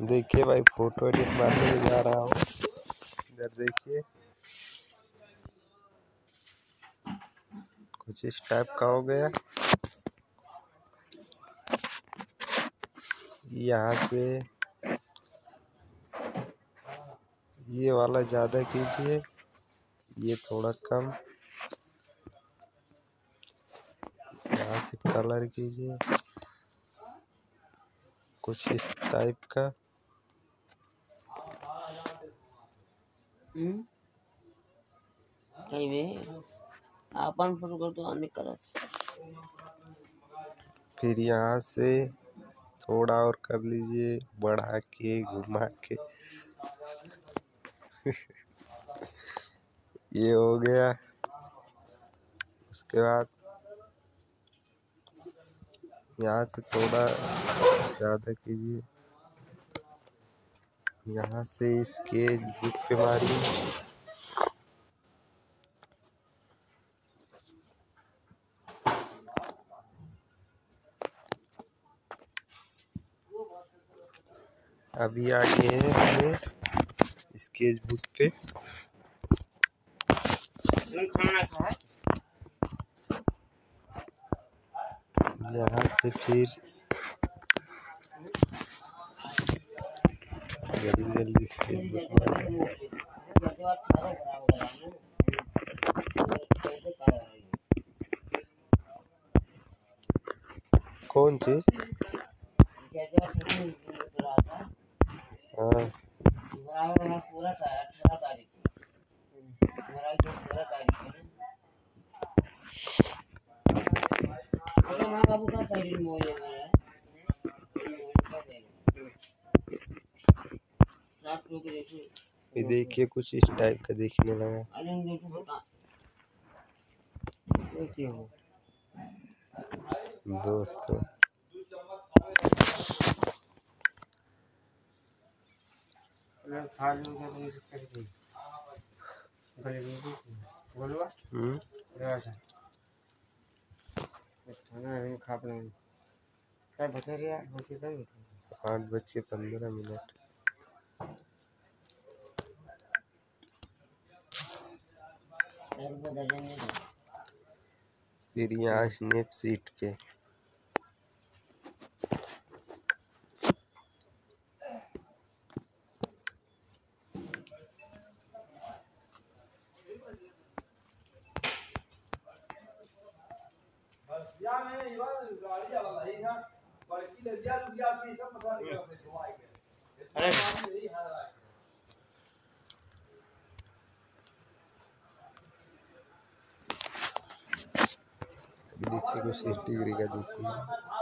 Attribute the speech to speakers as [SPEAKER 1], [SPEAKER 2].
[SPEAKER 1] देखिए भाई photo edit मारने में जा रहा हूँ। इधर देखिए। कुछ इस टाइप का हो गया। यहाँ से ये वाला ज़्यादा कीजिए। ये थोड़ा कम। यहाँ से कलर कीजिए। कुछ इस टाइप का।
[SPEAKER 2] हम्म? आपन फ़ोटो कर तो अन्य करत
[SPEAKER 1] फिर यहाँ से थोड़ा और कर लीजिए बढ़ा के घुमा के। ये हो गया। उसके बाद यहाँ से थोड़ा ज़्यादा कीजिए। यहाँ से इसके बुक पे अभी आगे है हमें स्केच बुक पे। यहाँ से फिर जल्दी जल्दी स्केच बुक मारिए कौन चीज़ हाँ
[SPEAKER 2] पूरा था अठारह तारीख तारीख को ना बाबू साठ लोग देखिए
[SPEAKER 1] ये देखिए कुछ इस टाइप का दिखने लगा।
[SPEAKER 2] अरे देखो बता। देखिए हो
[SPEAKER 1] दोस्तों।
[SPEAKER 2] खाली हो गया तो कर दी गले में बोलवा
[SPEAKER 1] हम्म
[SPEAKER 2] राजा खाना नहीं खा पाए क्या बता रहे यार हो चुका है
[SPEAKER 1] आठ बज के पंद्रह मिनट फिर यहाँ स्नैप सीट पे
[SPEAKER 2] अरे।
[SPEAKER 1] देखिए कुछ सिक्सटी डिग्री का देखिए